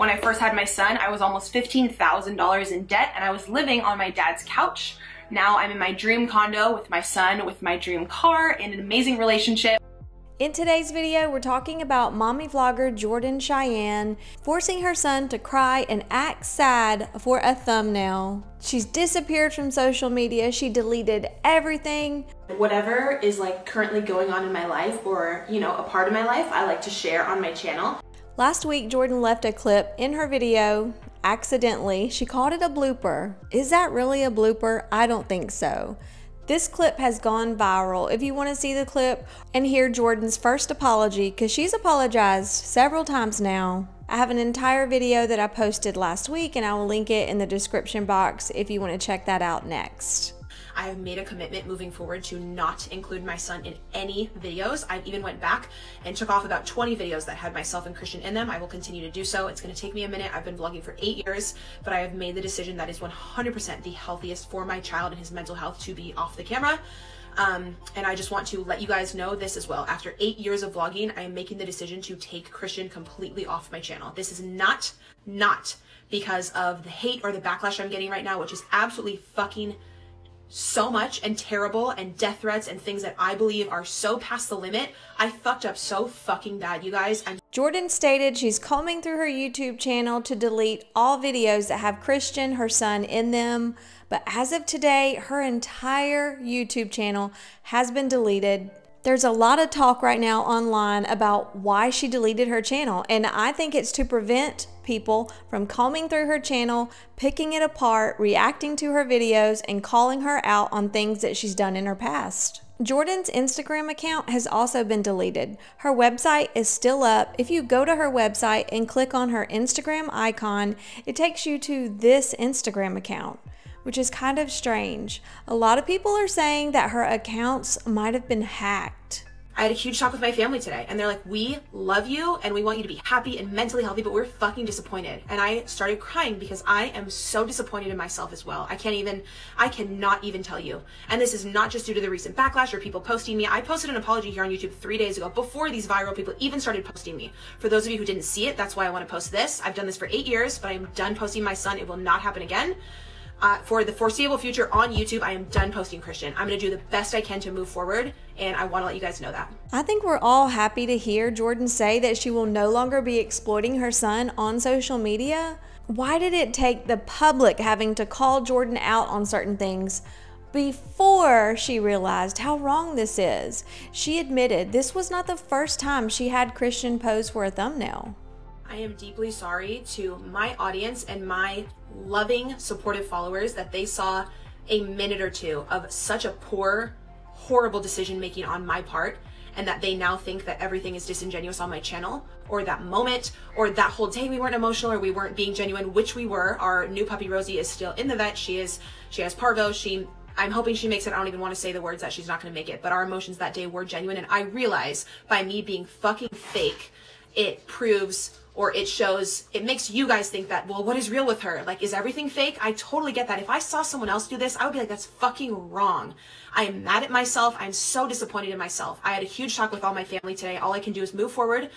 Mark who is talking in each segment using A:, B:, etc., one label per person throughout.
A: When I first had my son, I was almost $15,000 in debt and I was living on my dad's couch. Now I'm in my dream condo with my son, with my dream car, in an amazing relationship.
B: In today's video, we're talking about mommy vlogger Jordan Cheyenne forcing her son to cry and act sad for a thumbnail. She's disappeared from social media. She deleted everything.
A: Whatever is like currently going on in my life or, you know, a part of my life, I like to share on my channel.
B: Last week, Jordan left a clip in her video accidentally. She called it a blooper. Is that really a blooper? I don't think so. This clip has gone viral. If you want to see the clip and hear Jordan's first apology, because she's apologized several times now, I have an entire video that I posted last week and I will link it in the description box if you want to check that out next.
A: I have made a commitment moving forward to not include my son in any videos. I even went back and took off about 20 videos that had myself and Christian in them. I will continue to do so. It's going to take me a minute. I've been vlogging for eight years, but I have made the decision that is 100% the healthiest for my child and his mental health to be off the camera. Um, and I just want to let you guys know this as well. After eight years of vlogging, I am making the decision to take Christian completely off my channel. This is not, not because of the hate or the backlash I'm getting right now, which is absolutely fucking so much and terrible and death threats and things that I believe are so past the limit. I fucked up so fucking bad, you guys. I'm
B: Jordan stated she's combing through her YouTube channel to delete all videos that have Christian, her son, in them. But as of today, her entire YouTube channel has been deleted there's a lot of talk right now online about why she deleted her channel, and I think it's to prevent people from combing through her channel, picking it apart, reacting to her videos, and calling her out on things that she's done in her past. Jordan's Instagram account has also been deleted. Her website is still up. If you go to her website and click on her Instagram icon, it takes you to this Instagram account which is kind of strange. A lot of people are saying that her accounts might have been hacked.
A: I had a huge talk with my family today, and they're like, We love you and we want you to be happy and mentally healthy, but we're fucking disappointed. And I started crying because I am so disappointed in myself as well. I can't even, I cannot even tell you. And this is not just due to the recent backlash or people posting me. I posted an apology here on YouTube three days ago before these viral people even started posting me. For those of you who didn't see it, that's why I want to post this. I've done this for eight years, but I am done posting my son. It will not happen again uh, for the foreseeable future on YouTube, I am done posting Christian. I'm going to do the best I can to move forward, and I want to let you guys know that.
B: I think we're all happy to hear Jordan say that she will no longer be exploiting her son on social media. Why did it take the public having to call Jordan out on certain things before she realized how wrong this is? She admitted this was not the first time she had Christian pose for a thumbnail.
A: I am deeply sorry to my audience and my loving, supportive followers that they saw a minute or two of such a poor, horrible decision making on my part and that they now think that everything is disingenuous on my channel or that moment or that whole day we weren't emotional or we weren't being genuine which we were our new puppy rosie is still in the vet she is she has parvo she I'm hoping she makes it. I don't even want to say the words that she's not going to make it, but our emotions that day were genuine. And I realize by me being fucking fake, it proves or it shows it makes you guys think that well what is real with her? Like is everything fake? I totally get that. If i saw someone else do this i would be like that's fucking wrong. I am mad at myself. I'm so disappointed in myself. I had a huge talk with all my family today. All i can do is move forward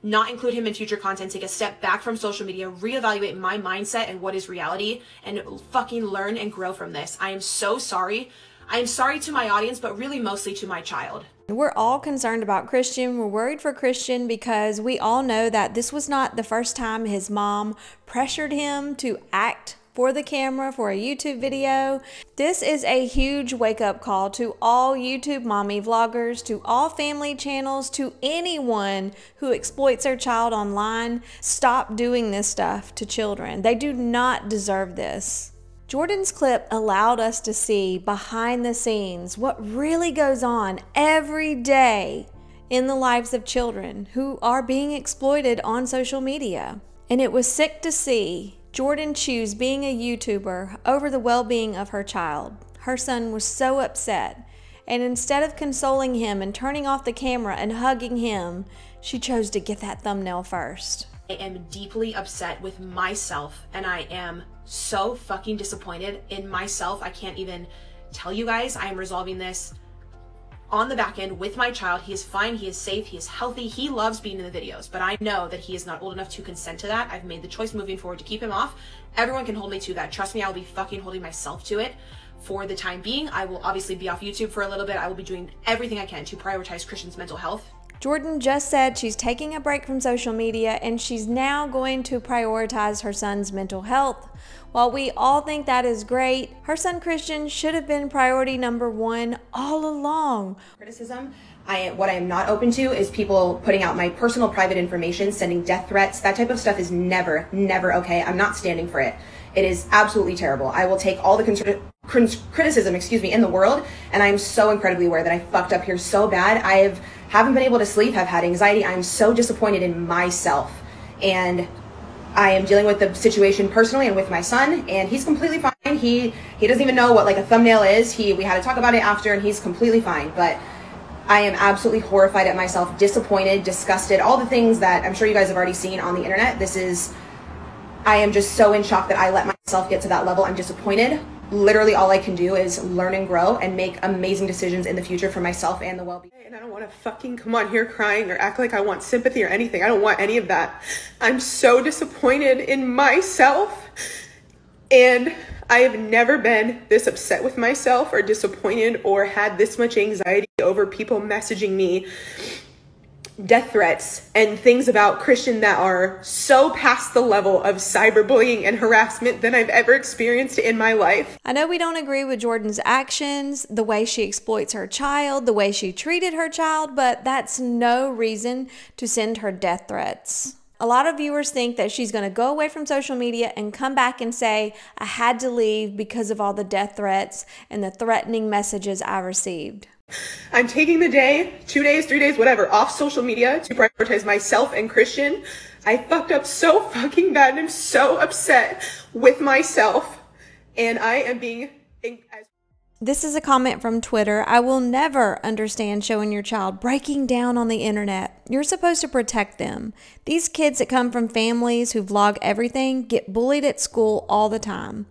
A: not include him in future content take a step back from social media reevaluate my mindset and what is reality and fucking learn and grow from this. I am so sorry. I am sorry to my audience but really mostly to my child
B: we're all concerned about Christian. We're worried for Christian because we all know that this was not the first time his mom pressured him to act for the camera for a YouTube video. This is a huge wake up call to all YouTube mommy vloggers, to all family channels, to anyone who exploits their child online. Stop doing this stuff to children. They do not deserve this. Jordan's clip allowed us to see behind the scenes what really goes on every day in the lives of children who are being exploited on social media. And it was sick to see Jordan choose being a YouTuber over the well being of her child. Her son was so upset, and instead of consoling him and turning off the camera and hugging him, she chose to get that thumbnail first.
A: I am deeply upset with myself and I am so fucking disappointed in myself. I can't even tell you guys. I am resolving this on the back end with my child. He is fine, he is safe, he is healthy, he loves being in the videos, but I know that he is not old enough to consent to that. I've made the choice moving forward to keep him off. Everyone can hold me to that. Trust me, I'll be fucking holding myself to it for the time being. I will obviously be off YouTube for a little bit. I will be doing everything I can to prioritize Christian's mental health.
B: Jordan just said she's taking a break from social media and she's now going to prioritize her son's mental health. While we all think that is great, her son Christian should have been priority number one all along.
A: Criticism. I, what I am not open to is people putting out my personal private information, sending death threats. That type of stuff is never, never okay. I'm not standing for it. It is absolutely terrible. I will take all the criticism, excuse me, in the world, and I'm so incredibly aware that I fucked up here so bad. I have haven't been able to sleep, have had anxiety. I'm so disappointed in myself, and I am dealing with the situation personally and with my son, and he's completely fine. He he doesn't even know what like a thumbnail is. He we had to talk about it after, and he's completely fine. But I am absolutely horrified at myself, disappointed, disgusted, all the things that I'm sure you guys have already seen on the internet. This is I am just so in shock that I let myself get to that level. I'm disappointed. Literally, all I can do is learn and grow and make amazing decisions in the future for myself and the well being.
C: And I don't want to fucking come on here crying or act like I want sympathy or anything. I don't want any of that. I'm so disappointed in myself. And I have never been this upset with myself or disappointed or had this much anxiety over people messaging me death threats and things about Christian that are so past the level of cyberbullying and harassment than I've ever experienced in my life.
B: I know we don't agree with Jordan's actions, the way she exploits her child, the way she treated her child, but that's no reason to send her death threats. A lot of viewers think that she's going to go away from social media and come back and say, I had to leave because of all the death threats and the threatening messages I received.
C: I'm taking the day, two days, three days, whatever, off social media to prioritize myself and Christian. I fucked up so fucking bad and I'm so upset with myself. And I am being.
B: This is a comment from Twitter. I will never understand showing your child breaking down on the internet. You're supposed to protect them. These kids that come from families who vlog everything get bullied at school all the time.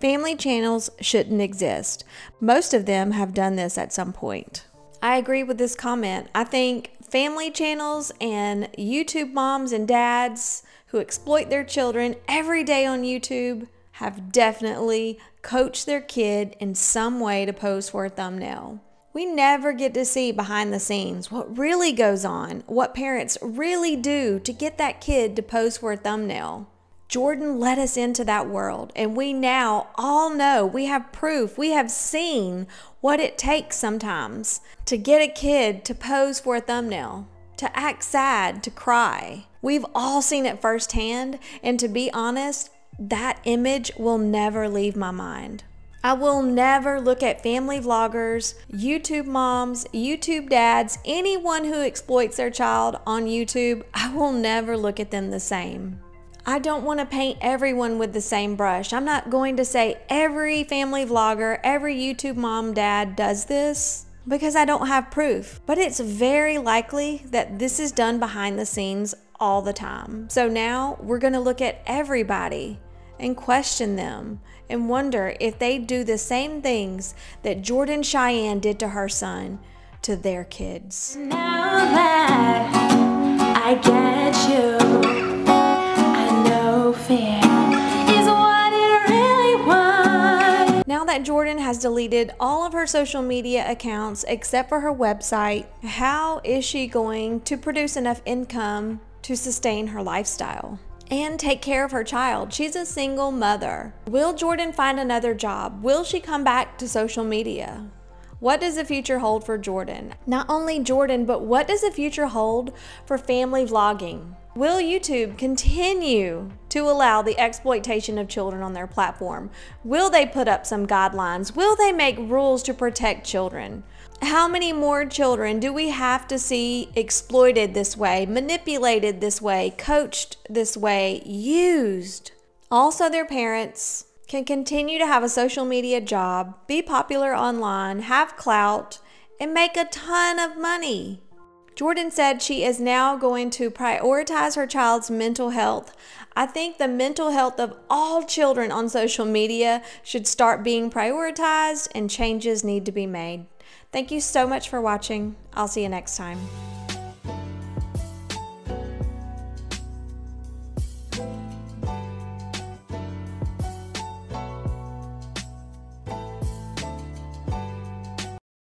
B: Family channels shouldn't exist. Most of them have done this at some point. I agree with this comment. I think family channels and YouTube moms and dads who exploit their children every day on YouTube have definitely coached their kid in some way to pose for a thumbnail. We never get to see behind the scenes what really goes on, what parents really do to get that kid to pose for a thumbnail. Jordan led us into that world, and we now all know we have proof, we have seen what it takes sometimes to get a kid to pose for a thumbnail, to act sad, to cry. We've all seen it firsthand, and to be honest, that image will never leave my mind. I will never look at family vloggers, YouTube moms, YouTube dads, anyone who exploits their child on YouTube, I will never look at them the same. I don't want to paint everyone with the same brush. I'm not going to say every family vlogger, every YouTube mom, dad does this because I don't have proof. But it's very likely that this is done behind the scenes all the time. So now we're going to look at everybody and question them and wonder if they do the same things that Jordan Cheyenne did to her son to their kids. Now that I get you. That Jordan has deleted all of her social media accounts except for her website, how is she going to produce enough income to sustain her lifestyle? and take care of her child. She's a single mother. Will Jordan find another job? Will she come back to social media? What does the future hold for Jordan? Not only Jordan, but what does the future hold for family vlogging? Will YouTube continue to allow the exploitation of children on their platform? Will they put up some guidelines? Will they make rules to protect children? How many more children do we have to see exploited this way, manipulated this way, coached this way, used? Also, their parents can continue to have a social media job, be popular online, have clout, and make a ton of money. Jordan said she is now going to prioritize her child's mental health. I think the mental health of all children on social media should start being prioritized and changes need to be made. Thank you so much for watching. I'll see you next time.